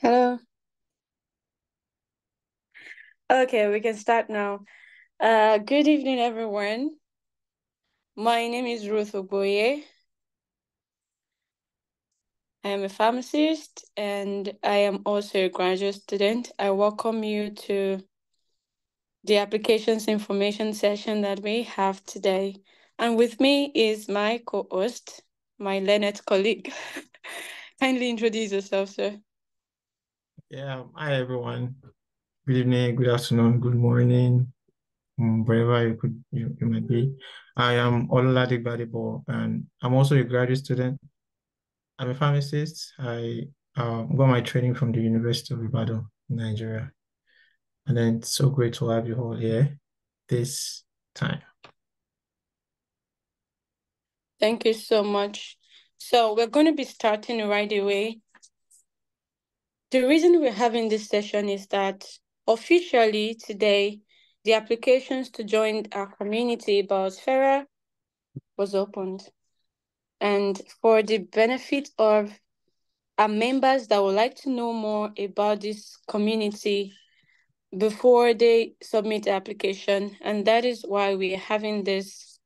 Hello. Okay, we can start now. Uh, good evening, everyone. My name is Ruth Ogboye. I am a pharmacist and I am also a graduate student. I welcome you to the applications information session that we have today. And with me is my co-host, my learned colleague. Kindly introduce yourself, sir. Yeah, hi everyone. Good evening, good afternoon, good morning, um, wherever you could you, you might be. I am Ololade Gbadebo and I'm also a graduate student. I'm a pharmacist. I um, got my training from the University of Ibadan, Nigeria. And then it's so great to have you all here this time. Thank you so much. So we're going to be starting right away. The reason we're having this session is that officially today, the applications to join our community Biospherea was opened. And for the benefit of our members that would like to know more about this community before they submit the application, and that is why we are having this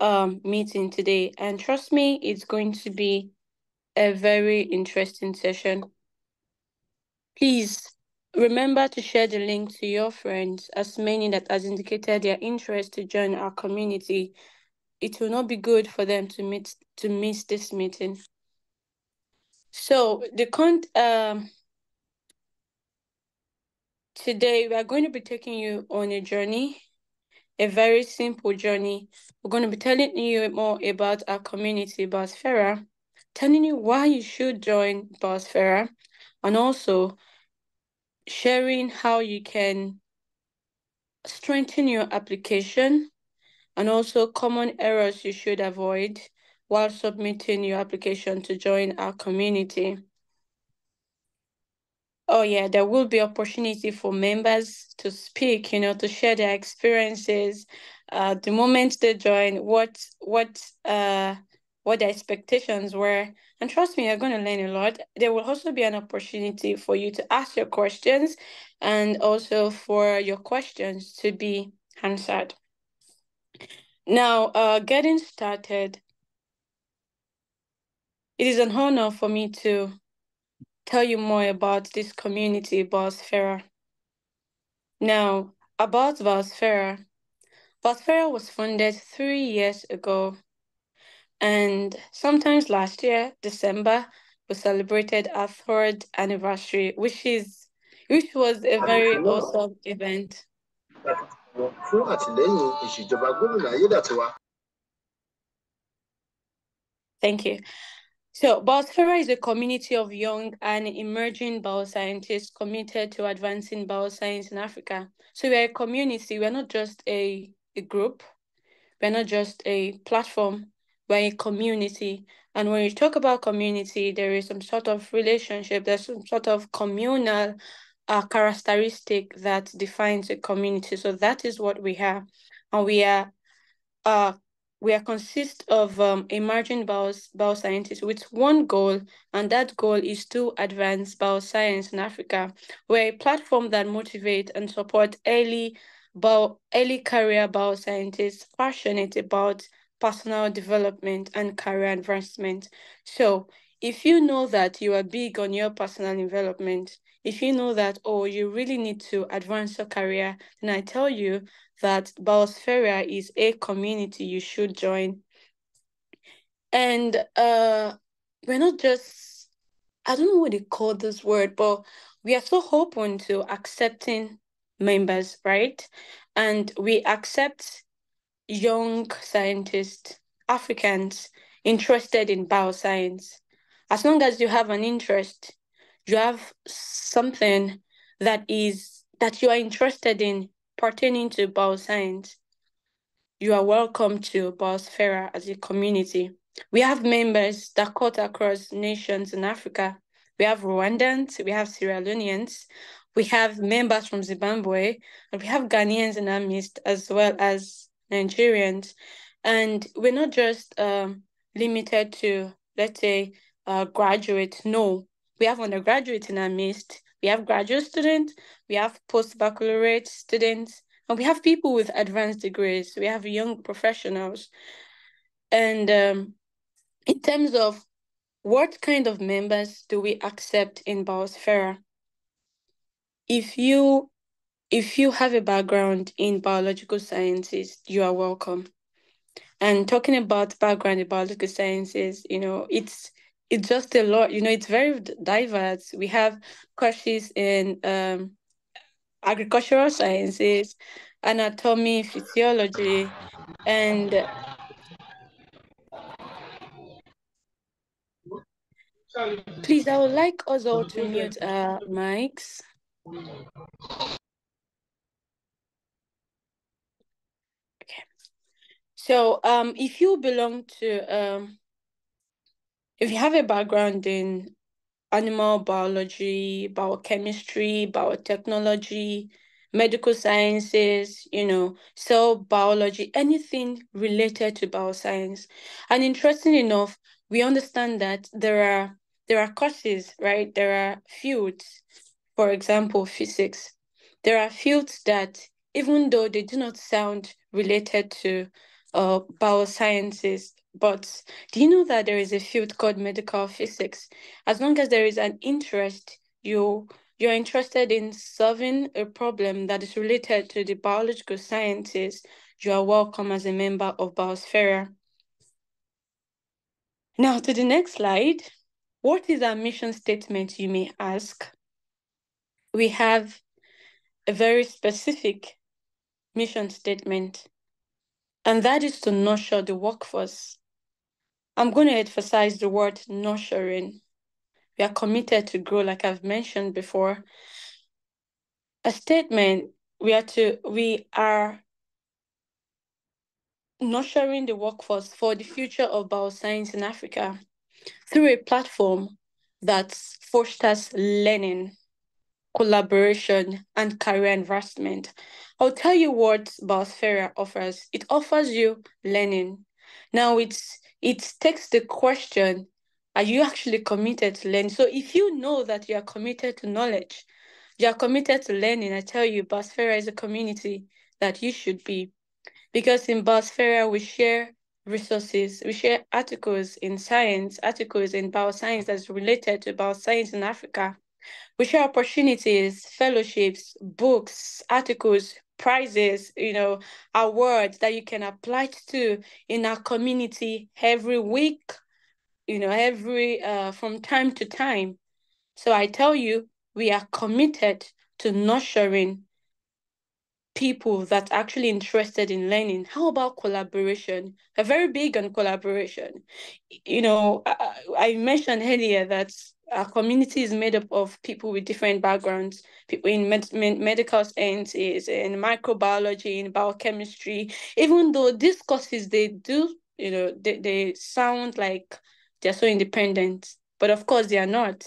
um, meeting today. And trust me, it's going to be a very interesting session. Please remember to share the link to your friends, as many that has indicated their interest to join our community. It will not be good for them to meet to miss this meeting. So the con um today we are going to be taking you on a journey, a very simple journey. We're going to be telling you more about our community, Biospherea, telling you why you should join Biospherea, and also sharing how you can strengthen your application and also common errors you should avoid while submitting your application to join our community. Oh yeah, there will be opportunity for members to speak, you know, to share their experiences. Uh, the moment they join, what what uh what the expectations were. And trust me, you're going to learn a lot. There will also be an opportunity for you to ask your questions and also for your questions to be answered. Now, uh, getting started, it is an honor for me to tell you more about this community, Biospherea. Now, about Biospherea, Biospherea was founded three years ago and sometimes last year, December, we celebrated our third anniversary, which is which was a very awesome event. Thank you. So, Biospherea is a community of young and emerging bioscientists committed to advancing bioscience in Africa. So, we're a community, we're not just a, a group, we're not just a platform, we're a community. And when you talk about community, there is some sort of relationship, there's some sort of communal uh, characteristic that defines a community. So that is what we have. And we are uh, we are consist of um, emerging bios, bioscientists with one goal, and that goal is to advance bioscience in Africa. We're a platform that motivate and support early bio, early career bioscientists passionate about personal development and career advancement. So if you know that you are big on your personal development, if you know that, oh, you really need to advance your career, then I tell you that Biospherea is a community you should join. And uh, we're not just, I don't know what they call this word, but we are so open to accepting members, right? And we accept young scientists, Africans interested in bioscience. As long as you have an interest, you have something that is that you are interested in pertaining to bioscience, you are welcome to Biospherea as a community. We have members that cut across nations in Africa. We have Rwandans, we have Sierra Leoneans, we have members from Zimbabwe, and we have Ghanaians in our midst, as well as Nigerians. And we're not just um, limited to, let's say, uh, graduates. No, We have undergraduates in our midst. We have graduate students. We have post-baccalaureate students. And we have people with advanced degrees. We have young professionals. And um, in terms of what kind of members do we accept in Biospherea? If you if you have a background in biological sciences, you are welcome. And talking about background in biological sciences, you know, it's it's just a lot, you know, it's very diverse. We have courses in um, agricultural sciences, anatomy, physiology, and please, I would like us all to mute our mics. So um, if you belong to, um, if you have a background in animal biology, biochemistry, biotechnology, medical sciences, you know, cell biology, anything related to bioscience. And interesting enough, we understand that there are there are courses, right? There are fields, for example, physics. There are fields that, even though they do not sound related to uh, biosciences, but do you know that there is a field called medical physics? As long as there is an interest, you you're interested in solving a problem that is related to the biological sciences, you are welcome as a member of Biospherea. Now to the next slide. What is our mission statement, you may ask? We have a very specific mission statement, and that is to nurture the workforce. I'm going to emphasize the word nurturing. We are committed to grow, like I've mentioned before. A statement we are to we are nurturing the workforce for the future of bioscience in Africa through a platform that fosters learning, collaboration, and career advancement. I'll tell you what Biospherea offers. It offers you learning. Now it's it takes the question, are you actually committed to learn? So if you know that you are committed to knowledge, you are committed to learning, I tell you, Biospherea is a community that you should be. Because in Biospherea, we share resources. We share articles in science, articles in bioscience that's related to bioscience in Africa. We share opportunities, fellowships, books, articles, prizes, you know, awards that you can apply to in our community every week, you know, every uh, from time to time. So I tell you, we are committed to nurturing people that are actually interested in learning. How about collaboration? A very big on collaboration. You know, I, I mentioned earlier that our community is made up of people with different backgrounds, people in med med medical sciences, in microbiology, in biochemistry. Even though these courses they do, you know, they, they sound like they're so independent, but of course they are not.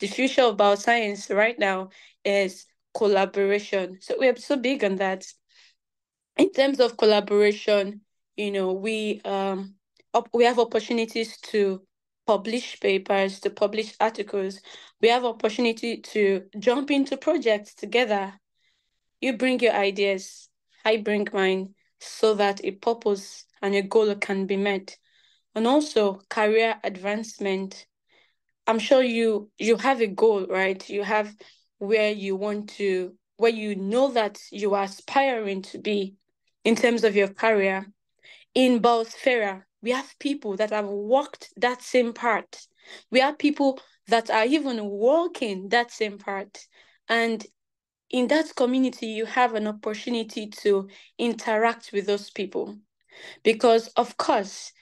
The future of bioscience right now is collaboration. So we're so big on that. In terms of collaboration, you know, we um we have opportunities to publish papers, to publish articles. We have opportunity to jump into projects together. You bring your ideas, I bring mine, so that a purpose and a goal can be met. And also career advancement. I'm sure you you have a goal, right? You have where you want to, where you know that you are aspiring to be in terms of your career. In Biospherea, we have people that have walked that same part. We have people that are even walking that same part. And in that community, you have an opportunity to interact with those people. Because, of course,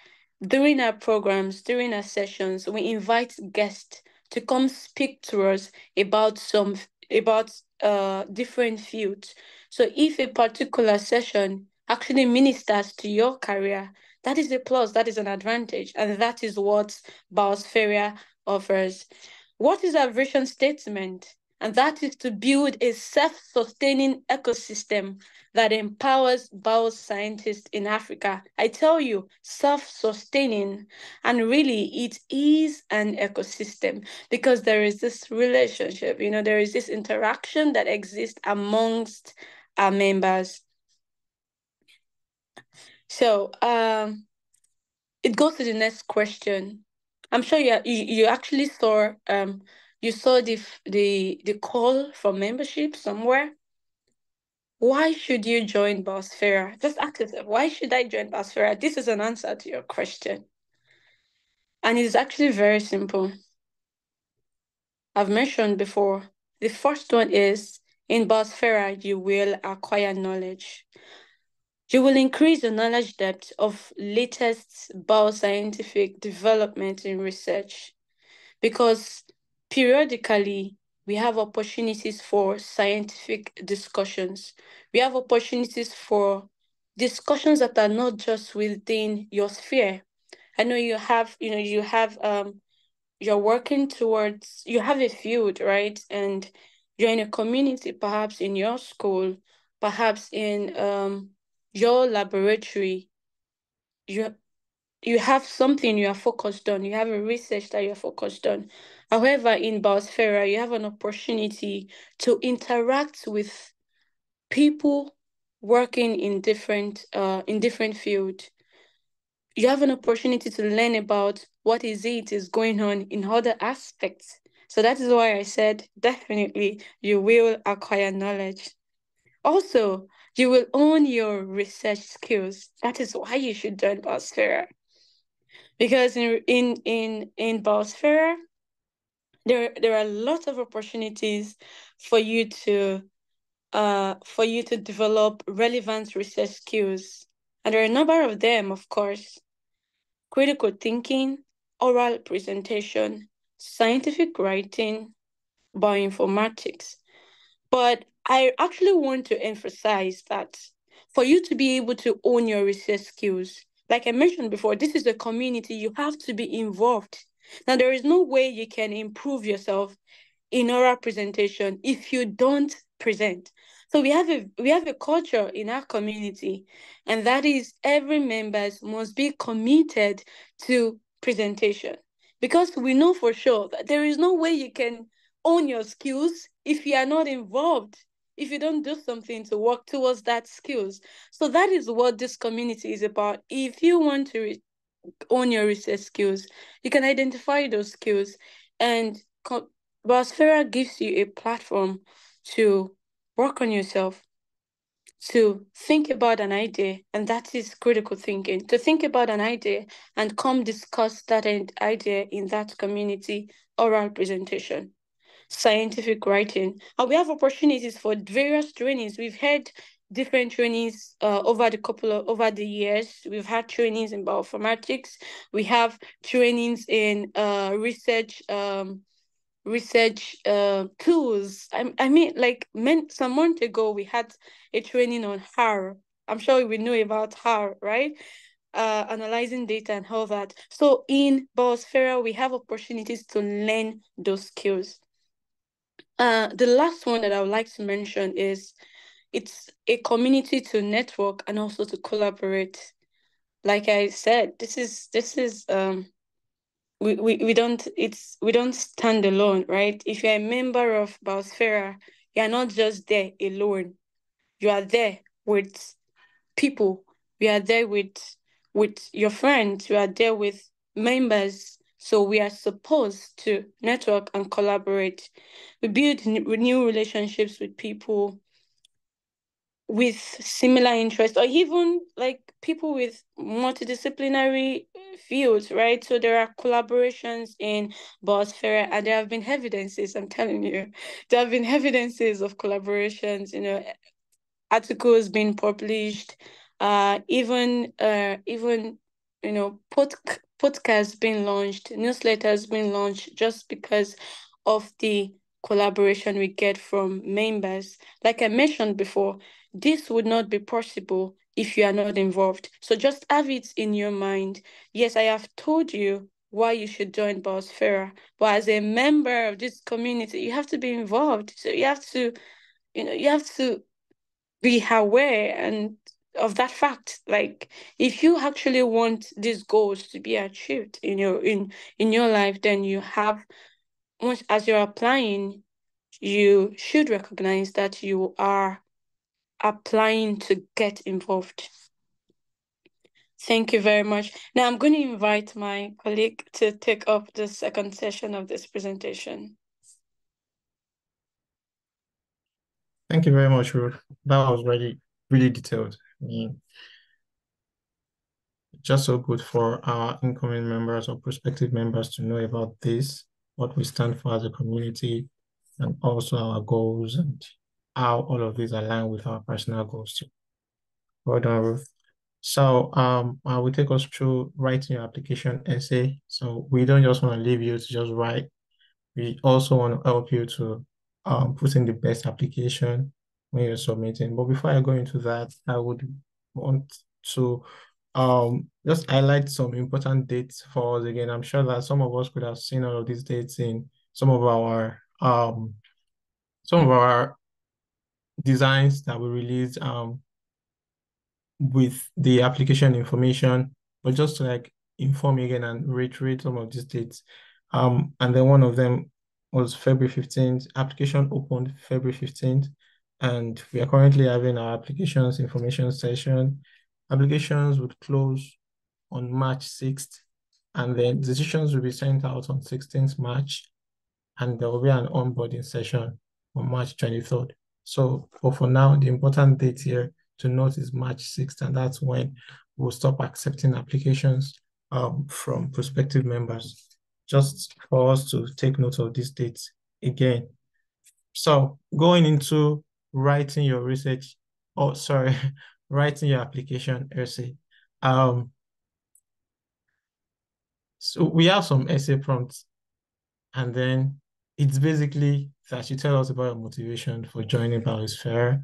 during our programs, during our sessions, we invite guests to come speak to us about some about uh different fields. So if a particular session actually ministers to your career, that is a plus, that is an advantage, and that is what Biospherea offers. What is our vision statement? and that is to build a self-sustaining ecosystem that empowers bioscientists in Africa. I tell you, self-sustaining, and really it is an ecosystem because there is this relationship, you know, there is this interaction that exists amongst our members. So um, it goes to the next question. I'm sure you you, you actually saw um you saw the the the call for membership somewhere. Why should you join Biospherea? Just ask yourself, why should I join Biospherea? This is an answer to your question. And it's actually very simple. I've mentioned before. The first one is in Biospherea, you will acquire knowledge. You will increase the knowledge depth of latest bioscientific development in research because periodically we have opportunities for scientific discussions. We have opportunities for discussions that are not just within your sphere. I know you have, you know, you have um you're working towards you have a field, right? And you're in a community, perhaps in your school, perhaps in um your laboratory, you you have something you are focused on, you have a research that you're focused on. However, in Biospherea, you have an opportunity to interact with people working in different uh in different fields. You have an opportunity to learn about what is it is going on in other aspects. So that is why I said definitely you will acquire knowledge. Also, you will own your research skills. That is why you should join Biospherea. Because in in in in Biospherea, there there are lots of opportunities for you to uh for you to develop relevant research skills. And there are a number of them, of course. Critical thinking, oral presentation, scientific writing, bioinformatics. But I actually want to emphasize that for you to be able to own your research skills, like I mentioned before, this is a community, you have to be involved. Now, there is no way you can improve yourself in oral presentation if you don't present. So we have a we have a culture in our community, and that is every members must be committed to presentation because we know for sure that there is no way you can own your skills if you are not involved if you don't do something to work towards that skills. So that is what this community is about. If you want to re- own your research skills you can identify those skills and co- gives you a platform to work on yourself to think about an idea, and that is critical thinking. To think about an idea and come discuss that idea in that community oral presentation, scientific writing. And we have opportunities for various trainings. We've had different trainings uh, over the couple of over the years. We've had trainings in bioinformatics. We have trainings in uh, research um, research uh, tools. I, I mean, like men, some months ago, we had a training on R. I'm sure we know about R, right? Uh, analyzing data and all that. So in Biospherea, we have opportunities to learn those skills. Uh, the last one that I would like to mention is it's a community to network and also to collaborate. Like I said, this is this is um we, we, we don't it's we don't stand alone, right? If you're a member of Biospherea, you're not just there alone. You are there with people. You are there with with your friends. You are there with members. So we are supposed to network and collaborate. We build new relationships with people with similar interests or even like people with multidisciplinary fields, right? So there are collaborations in Biospherea and there have been evidences, I'm telling you, there have been evidences of collaborations, you know, articles being published, uh, even uh, even you know, pod podcasts being launched, newsletters being launched just because of the collaboration we get from members. Like I mentioned before, this would not be possible if you are not involved. So just have it in your mind. Yes, I have told you why you should join Biosphere. But as a member of this community, you have to be involved. So you have to, you know, you have to be aware and of that fact. Like if you actually want these goals to be achieved in your in in your life, then you have once as you're applying, you should recognize that you are applying to get involved. Thank you very much. Now I'm going to invite my colleague to take up the second session of this presentation. Thank you very much, Ruth. That was really, really detailed. Mean, just so good for our incoming members or prospective members to know about this, what we stand for as a community, and also our goals and how all of these align with our personal goals too. Well done, Ruth. So um, I will take us through writing your application essay. So we don't just want to leave you to just write. We also want to help you to um, put in the best application when you're submitting. But before I go into that, I would want to um, just highlight some important dates for us again. I'm sure that some of us could have seen all of these dates in some of our um, some of our designs that we released um, with the application information, but just to like inform you again and reiterate some of these dates. Um, and then one of them was February 15th. Application opened February 15th, and we are currently having our applications information session. Applications would close on March 6th, and then decisions will be sent out on 16th March, and there will be an onboarding session on March 23rd. So, but for now, the important date here to note is March 6th, and that's when we'll stop accepting applications um, from prospective members, just for us to take note of these dates again. So going into writing your research, oh, sorry, writing your application essay. Um, so we have some essay prompts, and then it's basically that you tell us about your motivation for joining Biosphere,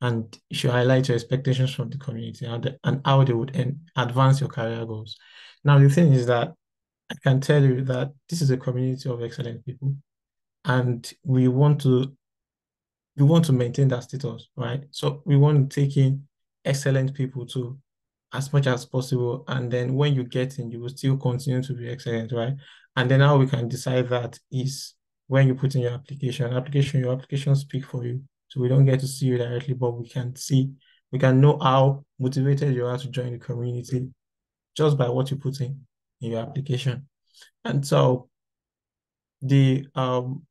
and you should highlight your expectations from the community and, and how they would advance your career goals. Now, the thing is that I can tell you that this is a community of excellent people, and we want to we want to maintain that status, right? So we want to take in excellent people to as much as possible, and then when you get in, you will still continue to be excellent, right? And then how we can decide that is when you put in your application. Application, your application speak for you. So we don't get to see you directly, but we can see, we can know how motivated you are to join the community just by what you put in in your application. And so the um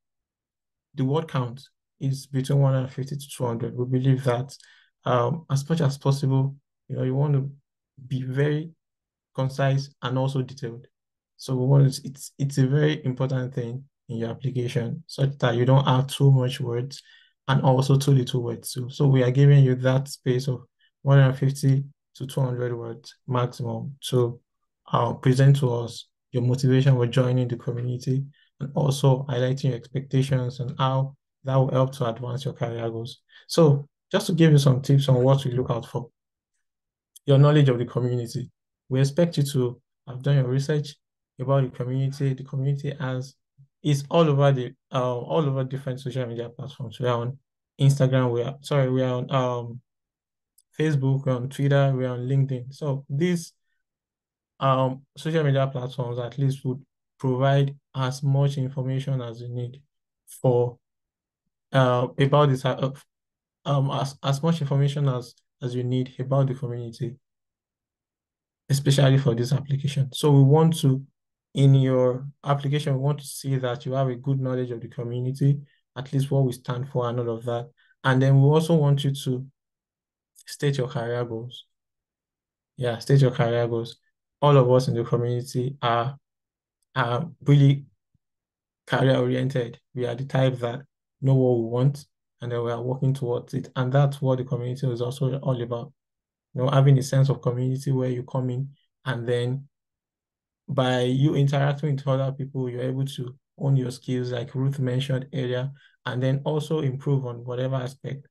the word count is between 150 to 200. We believe that um as much as possible, you know, you want to be very concise and also detailed. So we want to, it's it's a very important thing in your application such that you don't have too much words and also too little words too. So we are giving you that space of 150 to 200 words maximum to uh, present to us your motivation for joining the community and also highlighting your expectations and how that will help to advance your career goals. So just to give you some tips on what to look out for, your knowledge of the community. We expect you to have done your research about the community. The community has is all over the uh, all over different social media platforms. We are on Instagram, we are sorry, we are on um Facebook, we're on Twitter, we're on LinkedIn. So these um social media platforms at least would provide as much information as you need for uh about this uh, um as, as much information as as you need about the community especially for this application so we want to in your application, we want to see that you have a good knowledge of the community, at least what we stand for and all of that. And then we also want you to state your career goals. Yeah, state your career goals. All of us in the community are, are really career oriented. We are the type that know what we want and then we are working towards it. And that's what the community is also all about. You know, having a sense of community where you come in and then by you interacting with other people, you're able to own your skills, like Ruth mentioned earlier, and then also improve on whatever aspect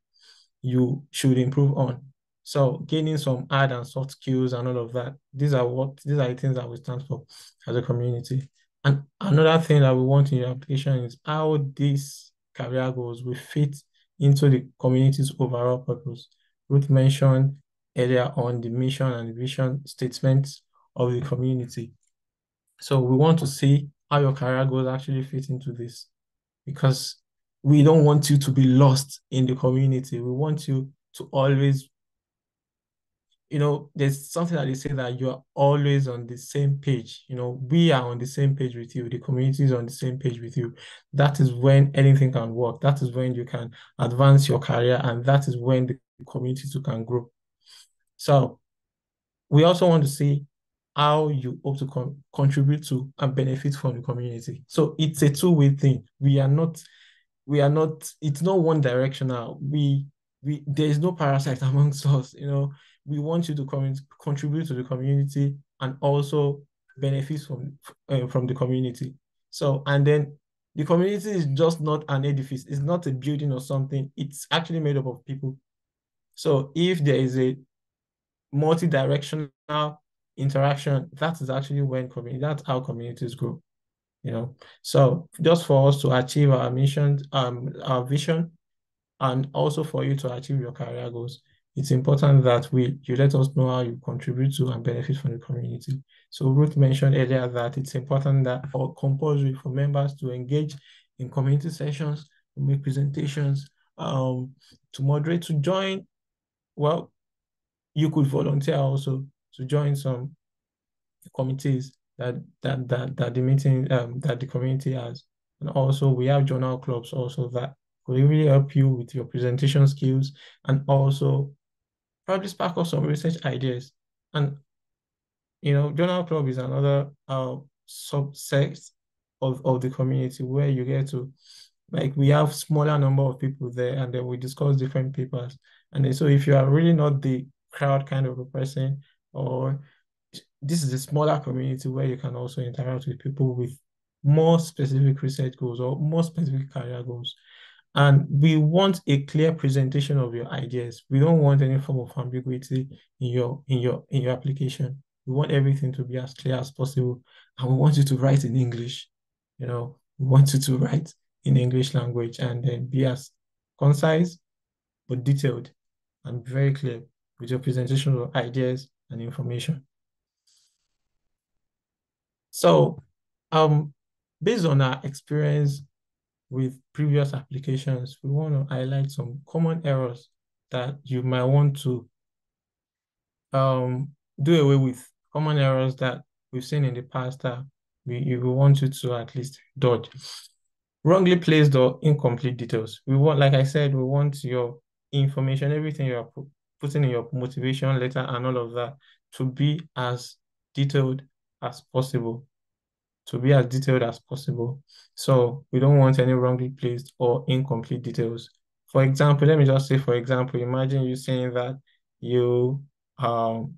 you should improve on. So gaining some hard and soft skills and all of that. These are what these are the things that we stand for as a community. And another thing that we want in your application is how these career goals will fit into the community's overall purpose. Ruth mentioned earlier on the mission and vision statements of the community. So we want to see how your career goals actually fit into this because we don't want you to be lost in the community. We want you to always, you know, there's something that they say that you're always on the same page. You know, we are on the same page with you. The community is on the same page with you. That is when anything can work. That is when you can advance your career, and that is when the community too can grow. So we also want to see how you hope to con contribute to and benefit from the community. So it's a two-way thing. We are not, we are not, it's not one directional. We we there is no parasite amongst us, you know. We want you to come contribute to the community and also benefit from uh, from the community. So and then the community is just not an edifice. It's not a building or something. It's actually made up of people. So if there is a multi-directional interaction, that is actually when community, that's how communities grow. You know, so just for us to achieve our mission, um, our vision, and also for you to achieve your career goals, it's important that we you let us know how you contribute to and benefit from the community. So Ruth mentioned earlier that it's important that for compulsory for members to engage in community sessions, make presentations, um, to moderate, to join. Well, you could volunteer also to join some committees that that that that the meeting um that the community has. And also we have journal clubs also that will really help you with your presentation skills and also probably spark up some research ideas. And you know, journal club is another uh subset of, of the community where you get to like we have smaller number of people there and then we discuss different papers. And then, so if you are really not the crowd kind of a person, or this is a smaller community where you can also interact with people with more specific research goals or more specific career goals. And we want a clear presentation of your ideas. We don't want any form of ambiguity in your in your in your application. We want everything to be as clear as possible. And we want you to write in English. You know, we want you to write in English language and then be as concise but detailed and very clear with your presentation of ideas and information. So, um, based on our experience with previous applications, we want to highlight some common errors that you might want to um, do away with, common errors that we've seen in the past that we, we want you to at least dodge. Wrongly placed or incomplete details. We want, like I said, we want your information, everything you're putting in your motivation letter and all of that to be as detailed as possible. To be as detailed as possible. So we don't want any wrongly placed or incomplete details. For example, let me just say, for example, imagine you saying that you um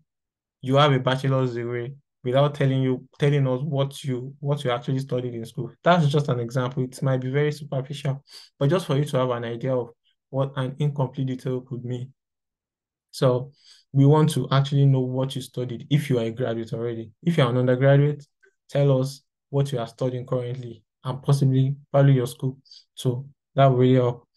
you have a bachelor's degree without telling you telling us what you what you actually studied in school. That's just an example. It might be very superficial, but just for you to have an idea of what an incomplete detail could mean. So we want to actually know what you studied if you are a graduate already. If you're an undergraduate, tell us what you are studying currently and possibly value your school. So that will really help.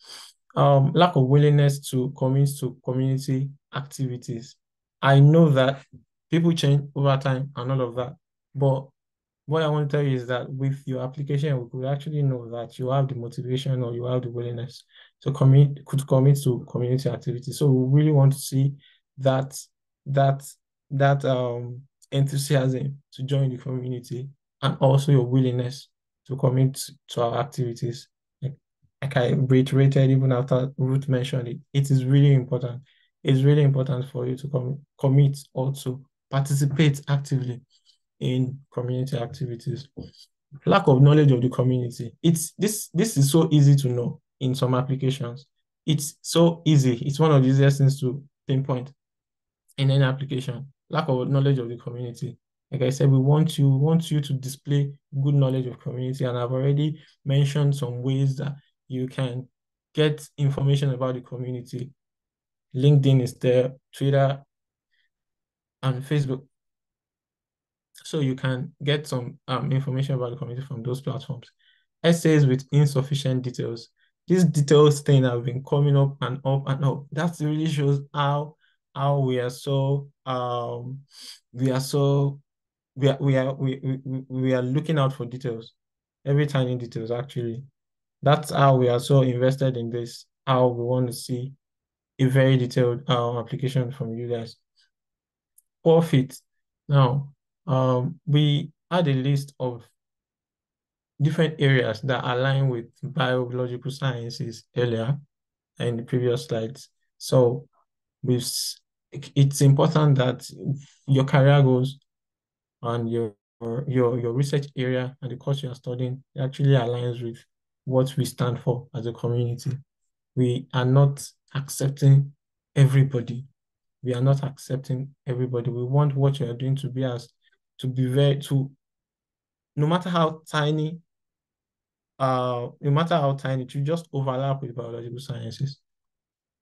Um, lack of willingness to commit to community activities. I know that people change over time and all of that, but what I want to tell you is that with your application, we could actually know that you have the motivation or you have the willingness to commit could commit to community activities. So we really want to see that that that um enthusiasm to join the community and also your willingness to commit to our activities. Like, like I reiterated even after Ruth mentioned it, it is really important. It's really important for you to com commit or to participate actively in community activities. Lack of knowledge of the community. It's this this is so easy to know in some applications. It's so easy. It's one of the easiest things to pinpoint in any application. Lack of knowledge of the community. Like I said, we want you want you to display good knowledge of community, and I've already mentioned some ways that you can get information about the community LinkedIn is there, Twitter, and Facebook. So you can get some um, information about the community from those platforms. Essays with insufficient details. This details thing have been coming up and up and up. That really shows how how we are so um we are so we are we are we, we, we are looking out for details every tiny details actually. That's how we are so invested in this how we want to see a very detailed um, application from you guys. Profit now um we had a list of different areas that align with biological sciences earlier in the previous slides. So with it's important that your career goals and your your your research area and the course you are studying actually aligns with what we stand for as a community. We are not accepting everybody. We are not accepting everybody. We want what you are doing to be as to be very to no matter how tiny, uh, no matter how tiny, to just overlap with biological sciences.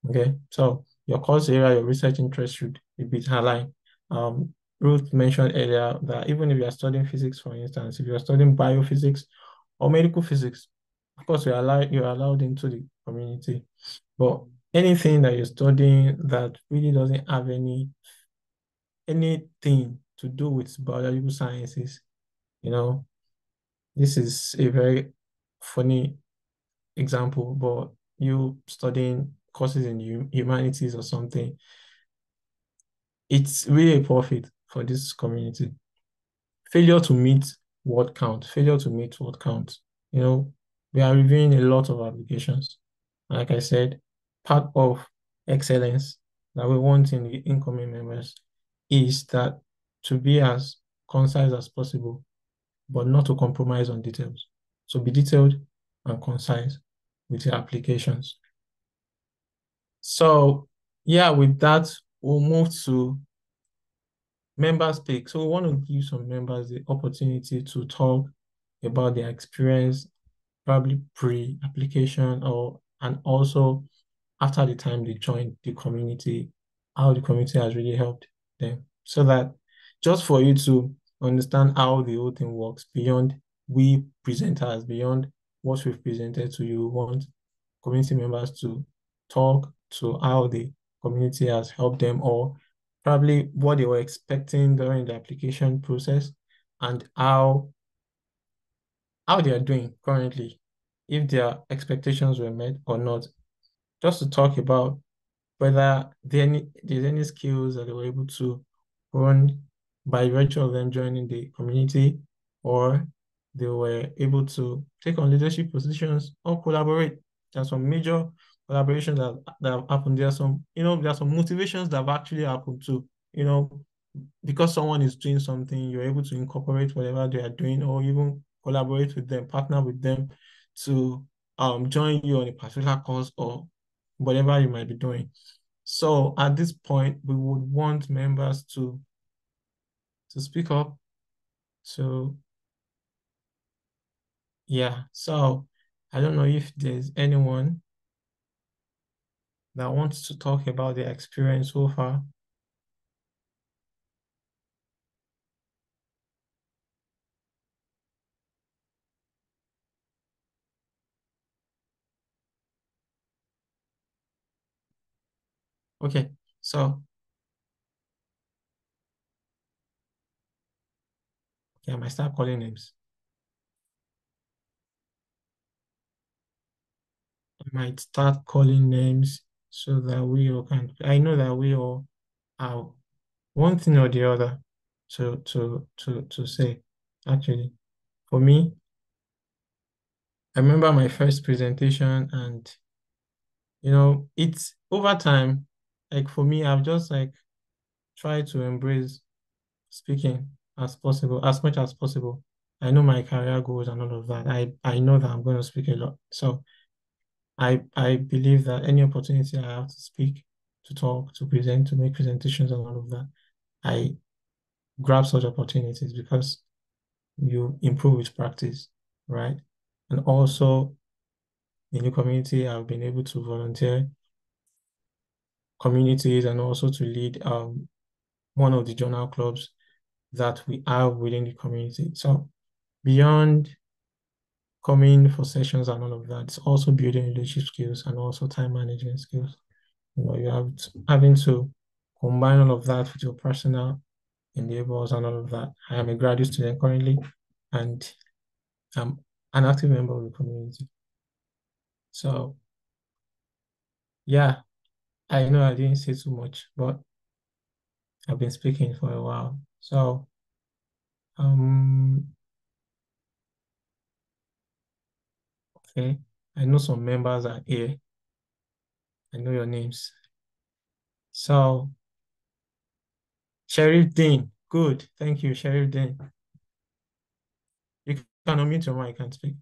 Okay, so your course area, your research interest should be aligned. Um, Ruth mentioned earlier that even if you are studying physics, for instance, if you are studying biophysics or medical physics, of course, you're allowed, you're allowed into the community. But anything that you're studying that really doesn't have any anything to do with biological sciences, you know, this is a very funny example, but you studying courses in humanities or something, it's really a profit for this community. Failure to meet word count, failure to meet word count. You know, we are reviewing a lot of applications. Like I said, part of excellence that we want in the incoming members is that to be as concise as possible, but not to compromise on details. So be detailed and concise with your applications. So yeah, with that, we'll move to members pick. So we want to give some members the opportunity to talk about their experience, probably pre-application or and also after the time they joined the community, how the community has really helped them. So that just for you to understand how the whole thing works beyond we presenters, beyond what we've presented to you, want community members to talk to how the community has helped them or probably what they were expecting during the application process and how how they are doing currently, if their expectations were met or not. Just to talk about whether there any, there's any skills that they were able to run by virtue of them joining the community or they were able to take on leadership positions or collaborate. There's some major collaboration that, that have happened. There are some, you know, there are some motivations that have actually happened too. You know, because someone is doing something, you're able to incorporate whatever they are doing or even collaborate with them, partner with them to um join you on a particular course or whatever you might be doing. So at this point, we would want members to to speak up. So yeah, so I don't know if there's anyone that wants to talk about their experience so far. Okay, so okay, I might start calling names. I might start calling names so that we all can I know that we all are one thing or the other to to to to say. Actually, for me, I remember my first presentation and you know, it's over time, like for me, I've just like tried to embrace speaking as possible, as much as possible. I know my career goals and all of that. I, I know that I'm going to speak a lot. So I I believe that any opportunity I have to speak, to talk, to present, to make presentations and all of that, I grab such opportunities because you improve with practice, right? And also in the community, I've been able to volunteer communities and also to lead um, one of the journal clubs that we have within the community. So beyond coming for sessions and all of that, it's also building leadership skills and also time management skills. You know, you have to, having to combine all of that with your personal endeavors and all of that. I am a graduate student currently, and I'm an active member of the community. So, yeah, I know I didn't say too much, but I've been speaking for a while. So, um, okay, I know some members are here. I know your names. So, Sheriff Dean, good. Thank you, Sheriff Dean. You can unmute your mic and speak.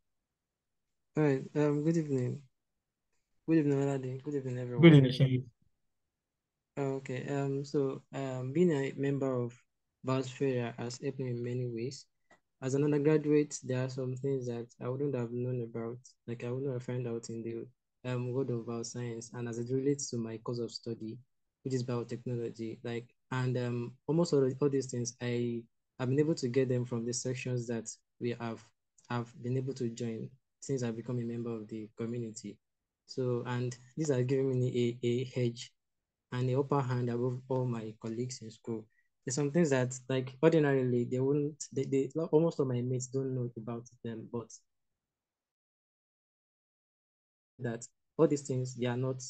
All right. Um. Good evening. Good evening, Olade. Good evening, everyone. Good evening, Sheriff. Oh, okay. Um. So, um, being a member of Biospherea has helped me in many ways. As an undergraduate, there are some things that I wouldn't have known about, like I wouldn't have found out in the um world of bioscience, and as it relates to my course of study, which is biotechnology, like and um almost all, all these things I have been able to get them from the sections that we have have been able to join since I've become a member of the community. So, and these are giving me a, a hedge and the upper hand above all my colleagues in school. There's some things that, like, ordinarily, they wouldn't, they, they almost all my mates don't know about them, but that all these things, they are not,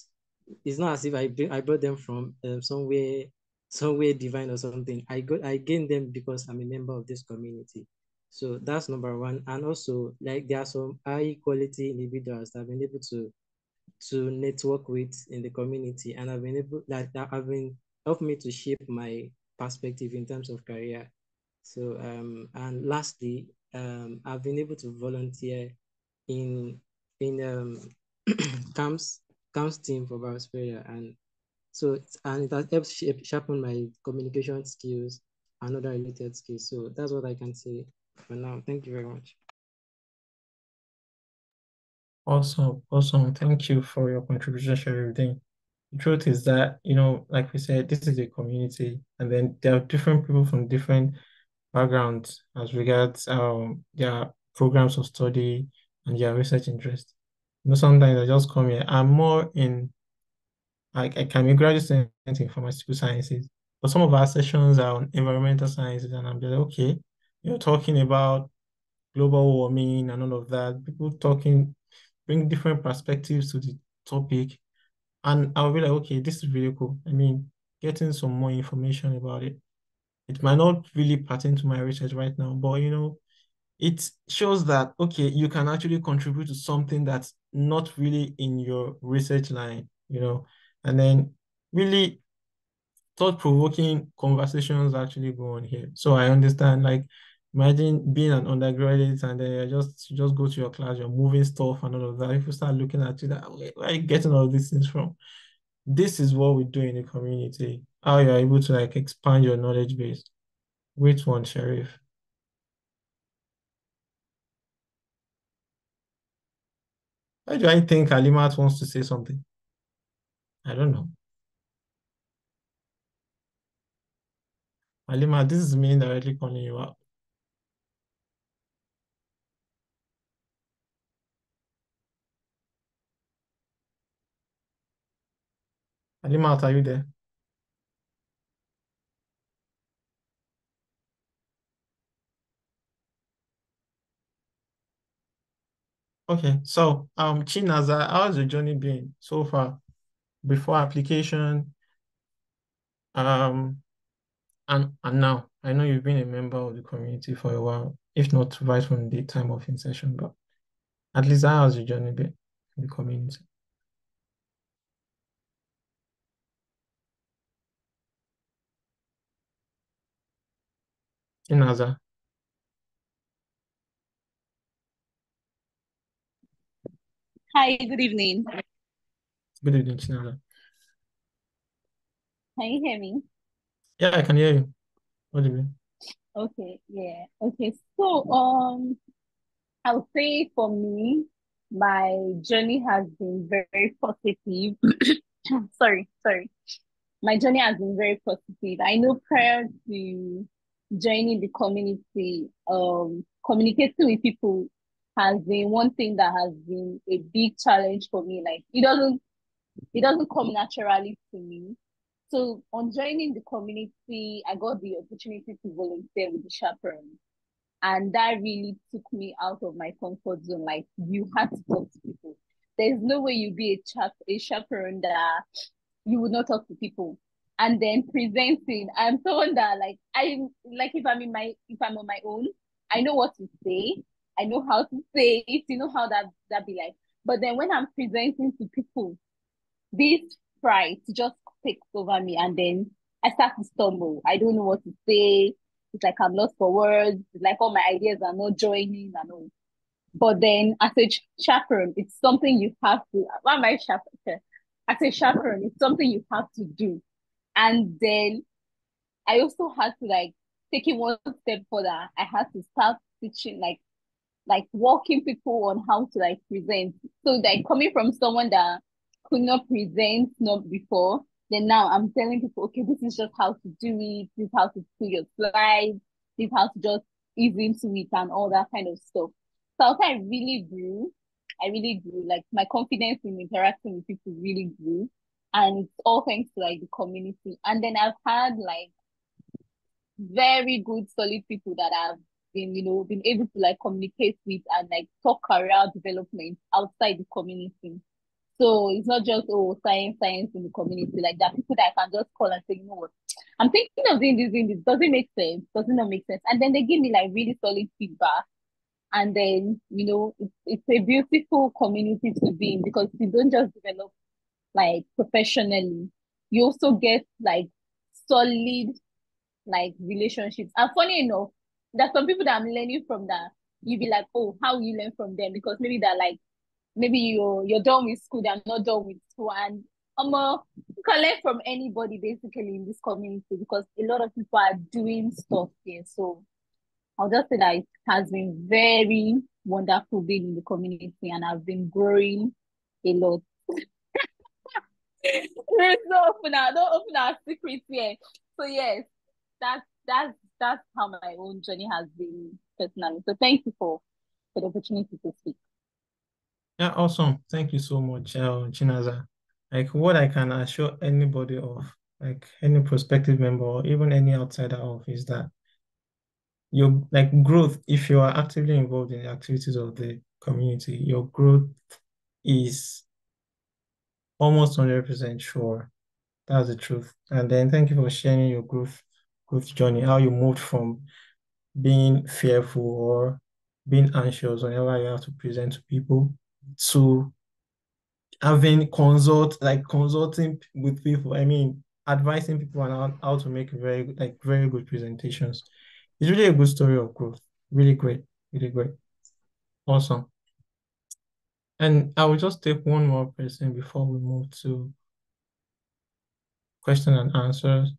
it's not as if I, bring, I brought them from um, somewhere, somewhere divine or something. I got, I gained them because I'm a member of this community. So that's number one. And also, like there are some high quality individuals that i've been able to to network with in the community, and I've been able that, that have been helped me to shape my perspective in terms of career. So um, and lastly, um, I've been able to volunteer in in um camps camps team for Biospherea, and so and it has helped sharpen my communication skills and other related skills. So that's what I can say for now. Thank you very much. Awesome, awesome. Thank you for your contribution, Dean. The truth is that, you know, like we said, this is a community, and then there are different people from different backgrounds as regards um their programs of study and their research interest. You know, sometimes I just come here. I'm more in like I can be graduate in pharmaceutical sciences, but some of our sessions are on environmental sciences, and I'm just like, okay, you're talking about global warming and all of that. People talking, bring different perspectives to the topic. And I'll be like, okay, this is really cool. I mean, getting some more information about it. It might not really pertain to my research right now, but you know, it shows that okay, you can actually contribute to something that's not really in your research line, you know, and then really thought-provoking conversations actually go on here. So I understand, like, imagine being an undergraduate and then you just you just go to your class, you're moving stuff and all of that. If you start looking at you, that where are you getting all these things from? This is what we do in the community. How you're able to like expand your knowledge base. Which one, Sheriff? Why do I think Alimat wants to say something? I don't know. Alima, this is me directly calling you out. Alima, are you there? Okay, so um, Chinaza, how's your journey been so far? Before application, um, and and now I know you've been a member of the community for a while, if not right from the time of insertion, but at least how has your journey been in the community? Chinaza, Hi, good evening. good evening, Chinaza. Can you hear me? Yeah, I can hear you. What do you mean? Okay, yeah. Okay, so um, I'll say for me, my journey has been very positive. Sorry, sorry. my journey has been very positive. I know prior to joining the community, um, communicating with people has been one thing that has been a big challenge for me. Like it doesn't it doesn't come naturally to me. So on joining the community, I got the opportunity to volunteer with the chaperone. And that really took me out of my comfort zone. Like you had to talk to people. There's no way you be a chap a chaperone that you would not talk to people. And then presenting, I'm someone that like I like if I'm in my if I'm on my own, I know what to say. I know how to say it, you know how that that be like. But then when I'm presenting to people, this fright just takes over me and then I start to stumble. I don't know what to say. It's like I'm lost for words. It's like all my ideas are not joining and all. But then as a chaperone, it's something you have to. Why am I chaperone? As a chaperone, it's something you have to do. And then I also had to like take it one step further. I had to start teaching like like walking people on how to like present. So like coming from someone that could not present not before, then now I'm telling people, okay, this is just how to do it, this is how to do your slides, this is how to just ease into it and all that kind of stuff. So I really grew. I really grew. Like my confidence in interacting with people really grew. And it's all thanks to like the community. And then I've had like very good, solid people that I've been, you know, been able to like communicate with and like talk career development outside the community. So it's not just oh science, science in the community. Like that people that I can just call and say, you know what, I'm thinking of doing this, doing this. Does it make sense? Does it not make sense? And then they give me like really solid feedback. And then, you know, it's, it's a beautiful community to be in because you don't just develop like professionally, you also get like solid like relationships. And funny enough, there's some people that I'm learning from that you be like, oh, how you learn from them? Because maybe they're like maybe you're you're done with school, they're not done with school, and um, uh, you can learn from anybody basically in this community because a lot of people are doing stuff here. So I'll just say that it has been very wonderful being in the community, and I've been growing a lot. There's no open our don't open our secrets here. So yes, that's that's that's how my own journey has been personally. So thank you for for the opportunity to speak. Yeah, awesome. Thank you so much, uh, Chinaza. Like what I can assure anybody of, like any prospective member or even any outsider of, is that your like growth, if you are actively involved in the activities of the community, your growth is almost 100% sure. That's the truth. And then thank you for sharing your growth growth journey, how you moved from being fearful or being anxious whenever you have to present to people to having consult like consulting with people. I mean, advising people on how, how to make very like very good presentations. It's really a good story of growth. Really great. Really great. Awesome. And I will just take one more person before we move to question and answers.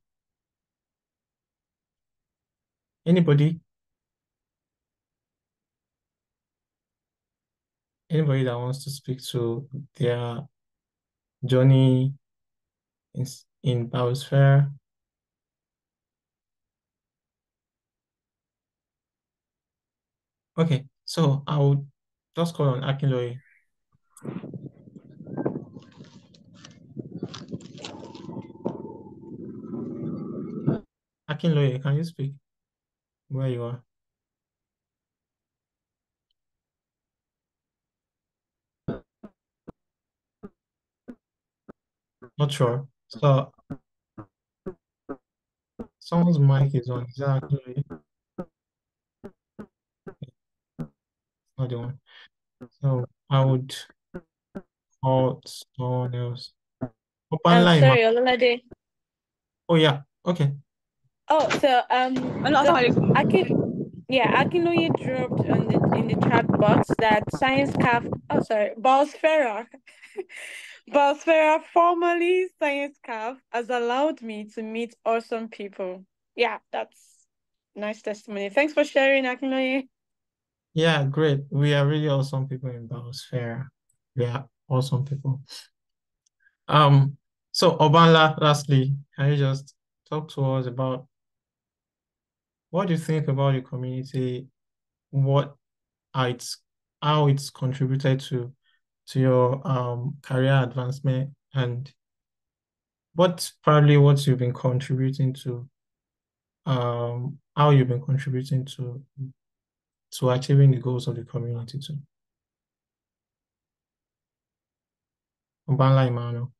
Anybody? anybody that wants to speak to their journey in, in Biospherea okay so i will just call on Akinloye. Akinloye, can you speak where you are? Not sure. So someone's mic is on. Is that actually not the one? So I would call someone else. Open I'm line. sorry, Ololade. Oh yeah. Okay. Oh, so um, so I can, yeah, Akinloye dropped on the in the chat box that Science Café. Oh, sorry, Biospherea. Biospherea, formerly Science Café, has allowed me to meet awesome people. Yeah, that's nice testimony. Thanks for sharing, Akinloye. Yeah, great. We are really awesome people in Biospherea. We are awesome people. Um, So Obanla, lastly, can you just talk to us about what do you think about the community? What it's how it's contributed to to your um career advancement and what probably what you've been contributing to um how you've been contributing to to achieving the goals of the community too. Obanla Emmanuel.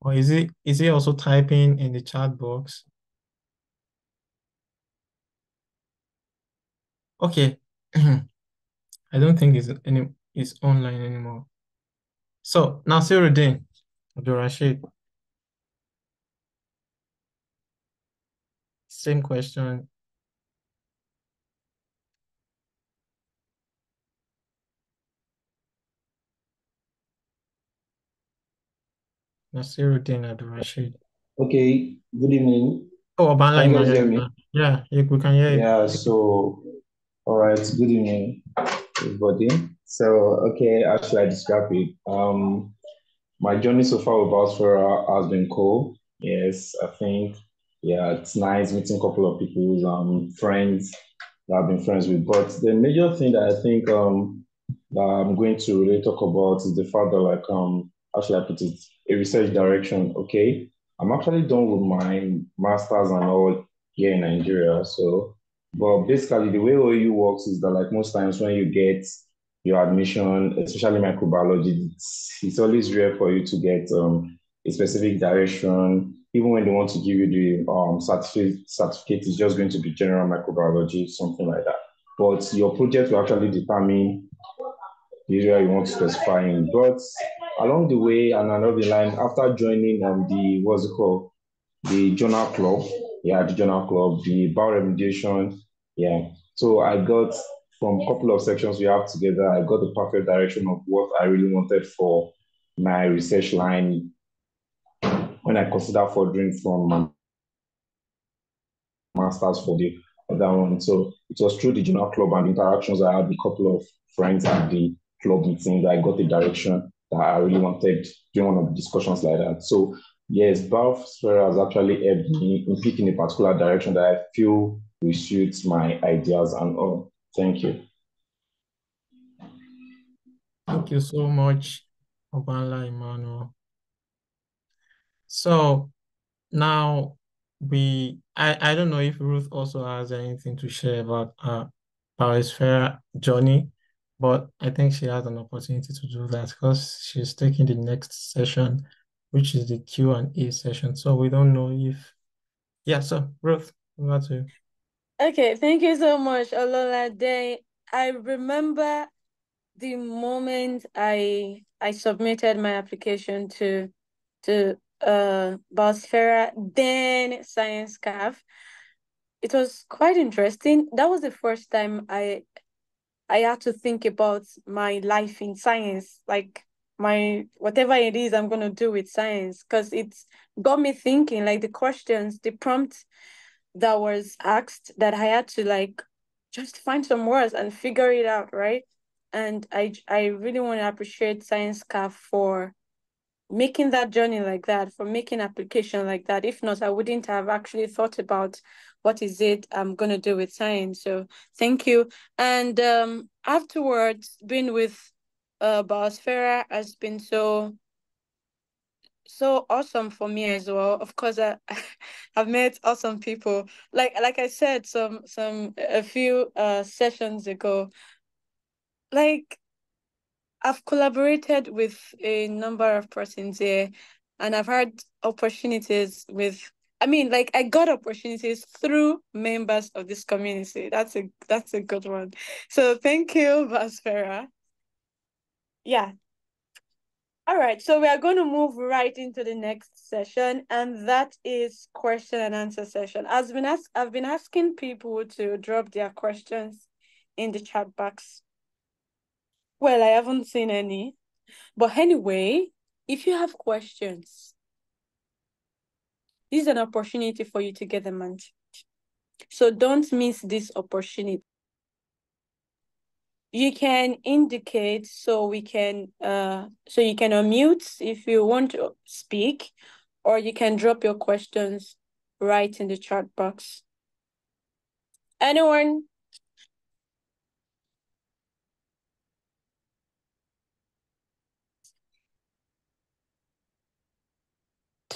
Or is it is he also typing in the chat box? Okay. I don't think it's any it's online anymore. So Nasiruddin Abdul Rashid. Same question. Nasiruddin Abdul Rashid. Okay, good evening. Oh, Obanla Can you guys Emmanuel. Yeah, yeah, we can hear you. Yeah, so, all right, good evening, everybody. So, okay, how should I describe it? Um, my journey so far with Biospherea has been cool. Yes, I think, yeah, it's nice meeting a couple of people, um, friends that I've been friends with. But the major thing that I think um that I'm going to really talk about is the fact that like um how should I put it? A research direction. Okay. I'm actually done with my masters and all here in Nigeria. So, but basically the way OU works is that like most times when you get your admission, especially microbiology, it's, it's always rare for you to get um, a specific direction. Even when they want to give you the um, certificate, certificate is just going to be general microbiology, something like that. But your project will actually determine the area you want to specify in. But along the way and along the line, after joining um, the what's it called, the journal club, yeah, the journal club, the bar bioremediation, yeah. So I got from a couple of sections we have together, I got the perfect direction of what I really wanted for my research line when I consider for furthering from master's for the other one. So it was through the journal club and interactions I had with a couple of friends at the club meeting that I got the direction that I really wanted during one of the discussions like that. So yes, Biospherea has actually helped me in picking a particular direction that I feel will suit my ideas and all. Thank you. Thank you so much, Obanla Emmanuel. So now we I, I don't know if Ruth also has anything to share about uh Biospherea journey, but I think she has an opportunity to do that because she's taking the next session, which is the Q and A session. So we don't know if yeah, so Ruth, over to you. Okay, thank you so much, Ololade. I remember the moment I I submitted my application to to uh Biospherea, then Science Café. It was quite interesting. That was the first time I I had to think about my life in science, like my whatever it is I'm gonna do with science, because it's got me thinking, like the questions, the prompt that was asked that I had to like just find some words and figure it out, right? And I I really want to appreciate Science Café for making that journey like that, for making application like that. If not, I wouldn't have actually thought about what is it I'm gonna do with science. So thank you. And um afterwards, being with uh Biospherea has been so so awesome for me as well. Of course, I I've met awesome people. Like like I said some some a few uh sessions ago. Like I've collaborated with a number of persons here, and I've had opportunities with. I mean, like I got opportunities through members of this community. That's a that's a good one. So thank you, Biospherea. Yeah, all right, so we are going to move right into the next session, and that is question and answer session. As been asked, I've been asking people to drop their questions in the chat box. Well, I haven't seen any, but anyway, if you have questions, this is an opportunity for you to get them answered. So don't miss this opportunity. you can indicate so we can uh so you can unmute if you want to speak or you can drop your questions right in the chat box anyone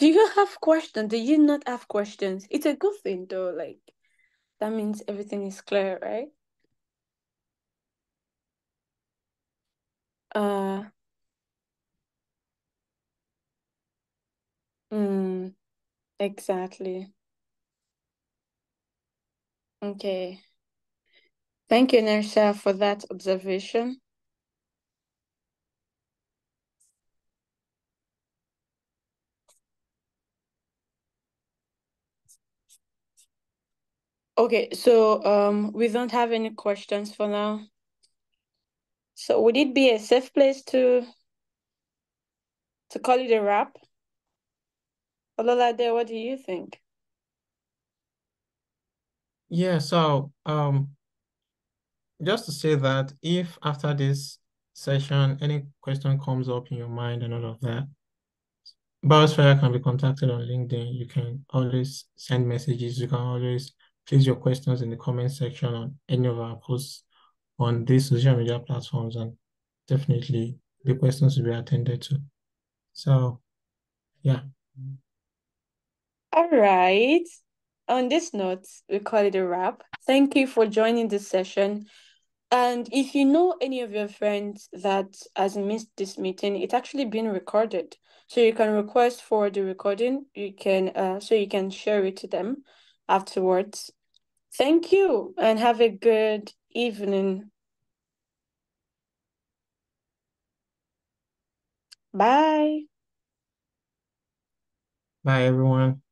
do you have questions do you not have questions? It's a good thing though like that means everything is clear right? Uh mm, exactly. Okay. Thank you Nersha for that observation Okay, so um, we don't have any questions for now. So would it be a safe place to to call it a wrap? Ololade, what do you think? Yeah, so um, just to say that if after this session any question comes up in your mind and all of that, Biospherea can be contacted on LinkedIn. You can always send messages. You can always place your questions in the comment section on any of our posts on these social media platforms, and definitely the questions will be attended to. So, yeah. All right. On this note, we call it a wrap. Thank you for joining this session. And if you know any of your friends that has missed this meeting, it's actually been recorded. So you can request for the recording. You can uh so you can share it to them afterwards. Thank you and have a good evening. Bye. Bye, everyone.